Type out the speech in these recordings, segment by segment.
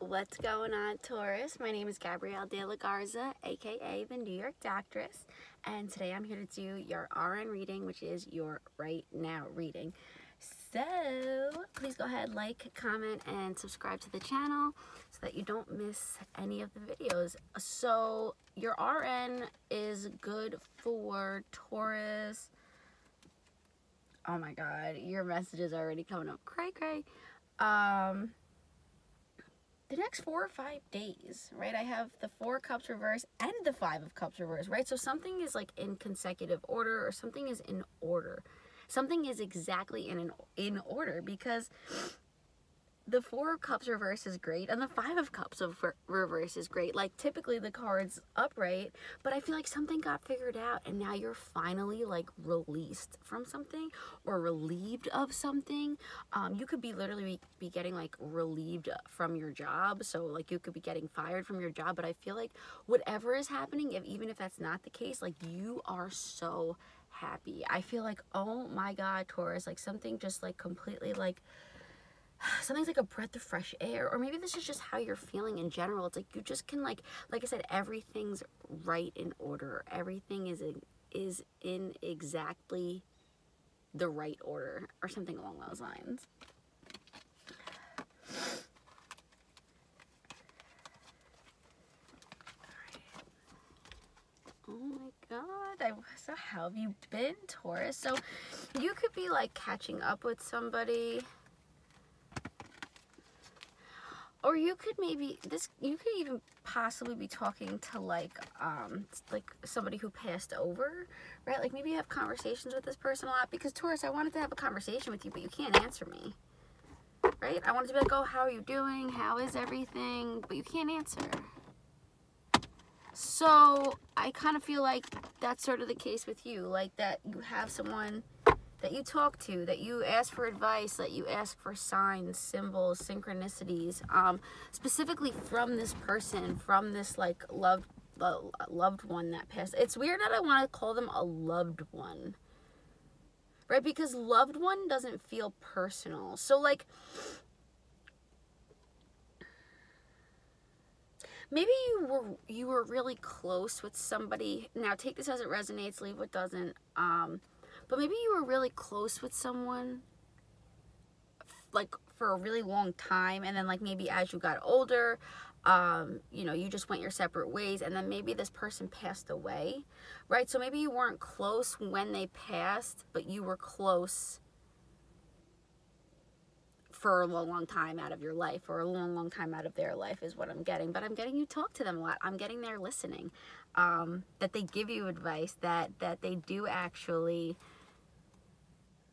What's going on, Taurus? My name is Gabrielle De La Garza, aka the New York Doctress, and today I'm here to do your RN reading, which is your right now reading. So, please go ahead, like, comment, and subscribe to the channel so that you don't miss any of the videos. So, your RN is good for Taurus. Oh my god, your message is already coming up cray cray. Um, the next four or five days, right? I have the four cups reverse and the five of cups reverse, right? So something is like in consecutive order or something is in order. Something is exactly in an, in order because the four of cups reverse is great and the five of cups of reverse is great. Like typically the cards upright but i feel like something got figured out and now you're finally like released from something or relieved of something. Um, you could be literally be, getting like relieved from your job. So like you could be getting fired from your job but i feel like whatever is happening if even if that's not the case like you are so happy. I feel like oh my god taurus like something just like completely like something's like a breath of fresh air or maybe this is just how you're feeling in general it's like you just can like like i said everything's right in order everything is in, is in exactly the right order or something along those lines Oh my god. I, so how have you been, Taurus? So you could be like catching up with somebody or you could maybe this you could even possibly be talking to like um like somebody who passed over right? Like maybe you have conversations with this person a lot because taurus i wanted to have a conversation with you but you can't answer me right? I wanted to be like oh how are you doing? How is everything? But you can't answer. So i kind of feel like that's sort of the case with you like that you have someone that you talk to, that you ask for advice, that you ask for signs, symbols, synchronicities, um, specifically from this person, from this like loved loved one that passed. It's weird that I want to call them a loved one, right? Because loved one doesn't feel personal. So like. Maybe you were you were really close with somebody. Now take this as it resonates, leave what doesn't. Um, but maybe you were really close with someone like for a really long time and then like maybe as you got older um, you know, you just went your separate ways and then maybe this person passed away, right? So maybe you weren't close when they passed, but you were close for a long, long time out of your life or a long, long time out of their life is what I'm getting. But I'm getting you talk to them a lot. I'm getting their listening, um, that they give you advice, that, that they do actually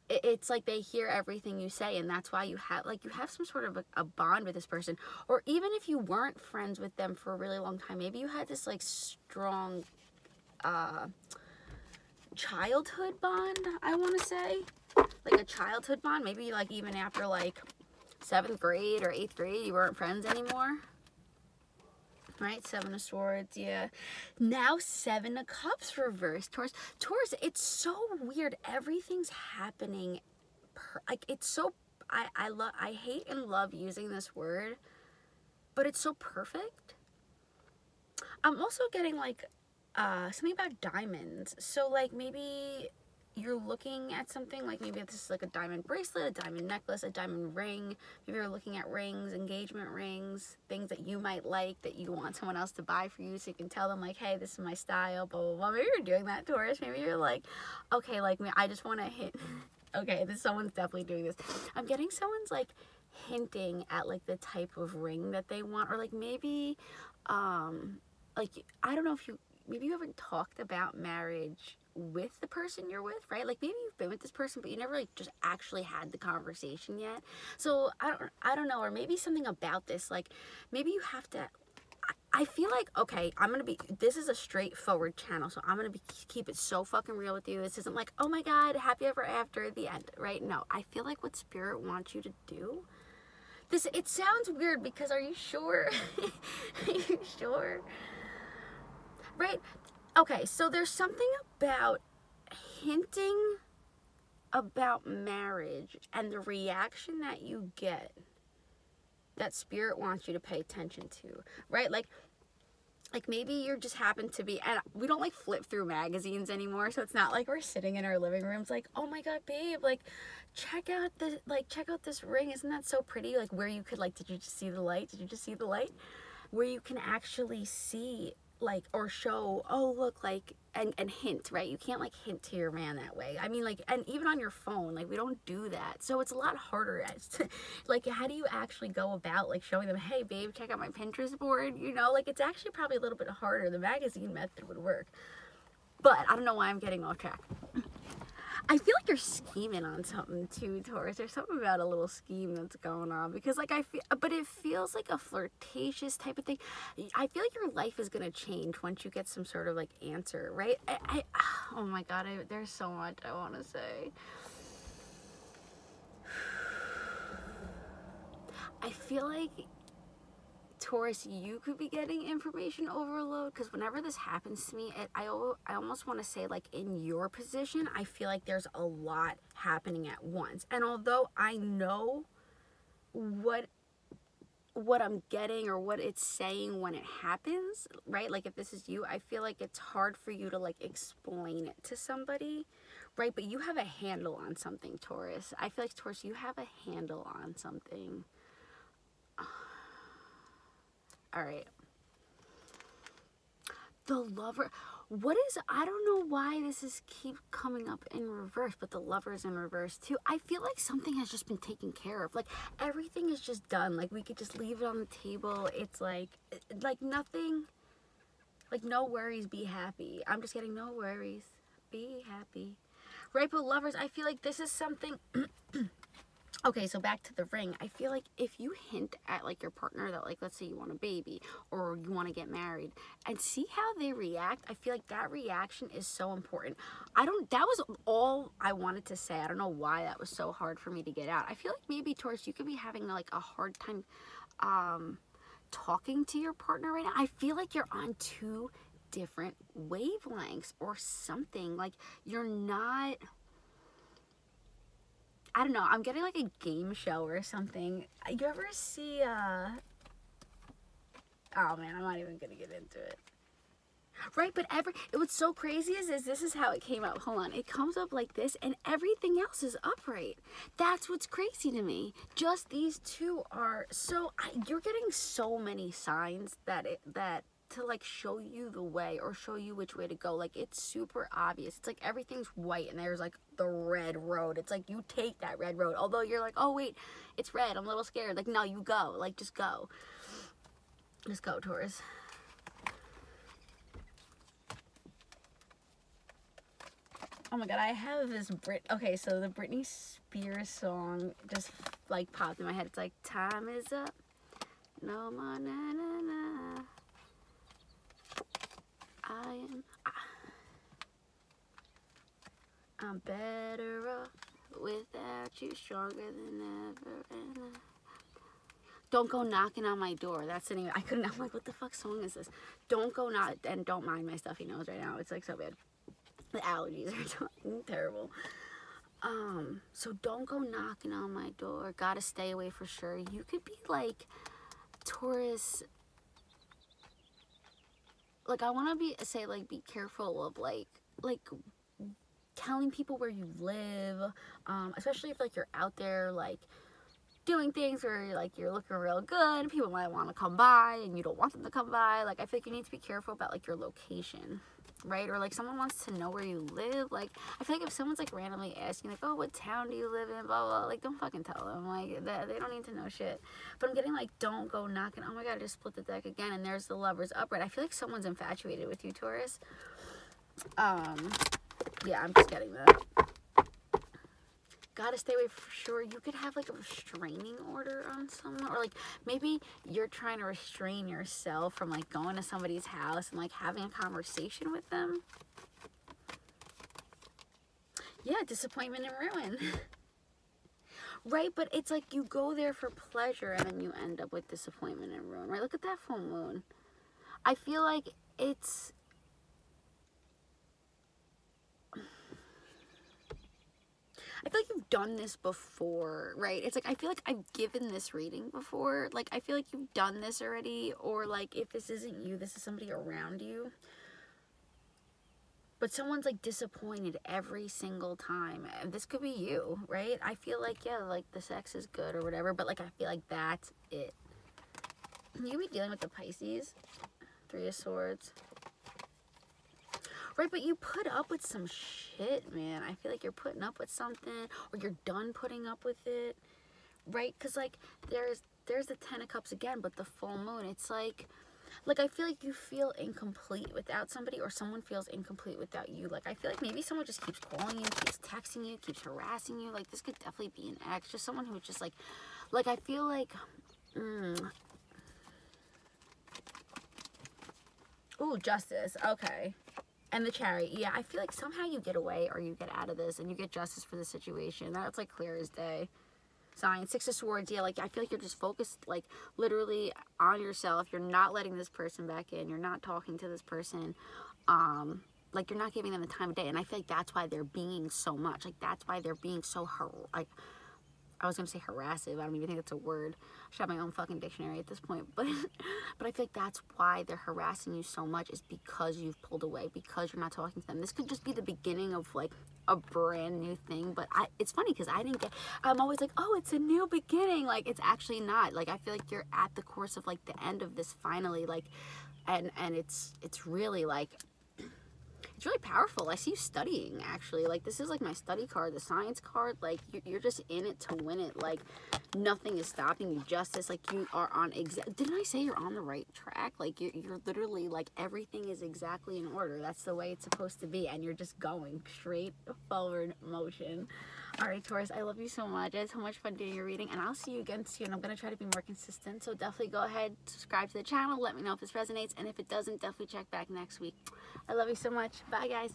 it's like they hear everything you say and that's why you have like you have some sort of a, a, bond with this person. Or even if you weren't friends with them for a really long time maybe you had this like strong uh childhood bond i want to say. Like a childhood bond. Maybe like even after like seventh grade or eighth grade you weren't friends anymore right? Seven of Swords, yeah. Now Seven of Cups reversed. Taurus, Taurus, it's so weird. Everything's happening. Per, like, it's so, I, I love, I hate and love using this word, but it's so perfect. I'm also getting, like, uh, something about diamonds. So, like, maybe you're looking at something like maybe this is like a diamond bracelet, a diamond necklace, a diamond ring. Maybe you're looking at rings, engagement rings, things that you might like that you want someone else to buy for you so you can tell them like, hey, this is my style, blah, blah, blah. Maybe you're doing that, Taurus. Maybe you're like, okay, like me, I just want to hit, okay, this someone's definitely doing this. I'm getting someone's like hinting at like the type of ring that they want or like maybe, um, like, I don't know if you, maybe you haven't talked about marriage with the person you're with, right? Like maybe you've been with this person, but you never like just actually had the conversation yet. So I don't, I don't know, or maybe something about this, like maybe you have to. I, feel like okay, I'm gonna be. This is a straightforward channel, so I'm gonna be keep it so fucking real with you. This isn't like oh my god, happy ever after the end, right? No, I feel like what spirit wants you to do. This it sounds weird because are you sure? are you sure? Right? Okay, so there's something about hinting about marriage and the reaction that you get that spirit wants you to pay attention to, right? Like like maybe you're just happen to be and we don't like flip through magazines anymore so it's not like we're sitting in our living rooms like oh my god babe like check out the like check out this ring. Isn't that so pretty? Like where you could like did you just see the light? Did you just see the light? Where you can actually see like or show oh look like and, and hint right? You can't like hint to your man that way. I mean like and even on your phone like we don't do that. So it's a lot harder as to, like how do you actually go about like showing them hey babe check out my pinterest board you know? Like it's actually probably a little bit harder. The magazine method would work. But i don't know why i'm getting off track I feel like you're scheming on something too, Taurus. There's something about a little scheme that's going on because, like, I feel, but it feels like a flirtatious type of thing. I feel like your life is gonna change once you get some sort of like answer, right? I, I oh my god, I, there's so much I want to say. I feel like Taurus, you could be getting information overload because whenever this happens to me, it, I, I almost want to say, like, in your position, I feel like there's a lot happening at once. And although I know what what I'm getting or what it's saying when it happens, right? Like if this is you, I feel like it's hard for you to like explain it to somebody, right? But you have a handle on something, Taurus. I feel like Taurus, you have a handle on something. All right. The lover. What is, I don't know why this is keep coming up in reverse, but the lover's in reverse too. I feel like something has just been taken care of. Like everything is just done. Like we could just leave it on the table. It's like, like nothing, like no worries, be happy. I'm just getting no worries, be happy. Right, but lovers, I feel like this is something Okay, so back to the ring. I feel like if you hint at like your partner that like let's say you want a baby or you want to get married and see how they react, I feel like that reaction is so important. I don't that was all I wanted to say. I don't know why that was so hard for me to get out. I feel like maybe Taurus you could be having like a hard time um talking to your partner right now. I feel like you're on two different wavelengths or something. Like you're not I don't know. I'm getting like a game show or something. You ever see, uh, oh man, I'm not even gonna get into it. Right, but every, it what's so crazy is, is this is how it came up. Hold on. It comes up like this and everything else is upright. That's what's crazy to me. Just these two are so, I, you're getting so many signs that it, that to like show you the way or show you which way to go. Like it's super obvious. It's like everything's white and there's like the red road. It's like you take that red road. Although you're like, oh wait, it's red. I'm a little scared. Like no, you go. Like just go. Just go, Taurus. Oh my god, I have this Brit. Okay, so the Britney Spears song just like popped in my head. It's like time is up. No more na na na. I am. I'm better off without you, stronger than ever. And I... Don't go knocking on my door. That's name. I couldn't. I'm like, what the fuck song is this? Don't go not and don't mind my stuffy nose right now. It's like so bad. The allergies are terrible. Um, so don't go knocking on my door. Gotta stay away for sure. You could be like Taurus like I want to be say like be careful of like like telling people where you live, um, especially if like you're out there like doing things where like you're looking real good, people might want to come by and you don't want them to come by. Like I feel like you need to be careful about like your location right? Or like someone wants to know where you live. Like I feel like if someone's like randomly asking like, oh, what town do you live in? Blah blah. Like don't fucking tell them. Like they, they don't need to know shit. But I'm getting like, don't go knocking. Oh my god, I just split the deck again, and there's the lovers upright. I feel like someone's infatuated with you, Taurus. Um, yeah, I'm just getting that gotta stay away for sure. You could have like a restraining order on someone, or like maybe you're trying to restrain yourself from like going to somebody's house and like having a conversation with them. Yeah, disappointment and ruin. right, but it's like you go there for pleasure and then you end up with disappointment and ruin, right? Look at that full moon. I feel like it's I feel like you've done this before, right? It's like I feel like I've given this reading before. Like I feel like you've done this already, or like if this isn't you, this is somebody around you. But someone's like disappointed every single time. This could be you, right? I feel like yeah, like the sex is good or whatever, but like I feel like that's it. You be dealing with the Pisces, Three of Swords. Right, but you put up with some shit, man. I feel like you're putting up with something or you're done putting up with it. Right? Cuz like there's there's the 10 of cups again, but the full moon, it's like like I feel like you feel incomplete without somebody or someone feels incomplete without you. Like I feel like maybe someone just keeps calling you, keeps texting you, keeps harassing you. Like this could definitely be an ex, just someone who just like like I feel like mm, Ooh, justice. Okay and the cherry yeah i feel like somehow you get away or you get out of this and you get justice for the situation. That's like clear as day. Sign six of swords yeah like i feel like you're just focused like literally on yourself. You're not letting this person back in. You're not talking to this person. Um like you're not giving them the time of day. And i feel like that's why they're being so much. Like that's why they're being so like I was gonna say harassive. I don't even think that's a word. I should have my own fucking dictionary at this point. But but I feel like that's why they're harassing you so much is because you've pulled away, because you're not talking to them. This could just be the beginning of like a brand new thing. But I it's funny because I didn't get I'm always like, oh, it's a new beginning. Like it's actually not. Like I feel like you're at the course of like the end of this finally, like and and it's it's really like it's really powerful. I see you studying actually. Like this is like my study card, the science card. Like you're just in it to win it. Like nothing is stopping you. Justice. Like you are on exact. Didn't I say you're on the right track? Like you're, you're literally like everything is exactly in order. That's the way it's supposed to be, and you're just going straight forward motion. All right, Taurus, I love you so much. I had so much fun doing your reading, and I'll see you again soon. I'm going to try to be more consistent, so definitely go ahead, subscribe to the channel. Let me know if this resonates, and if it doesn't, definitely check back next week. I love you so much. Bye, guys.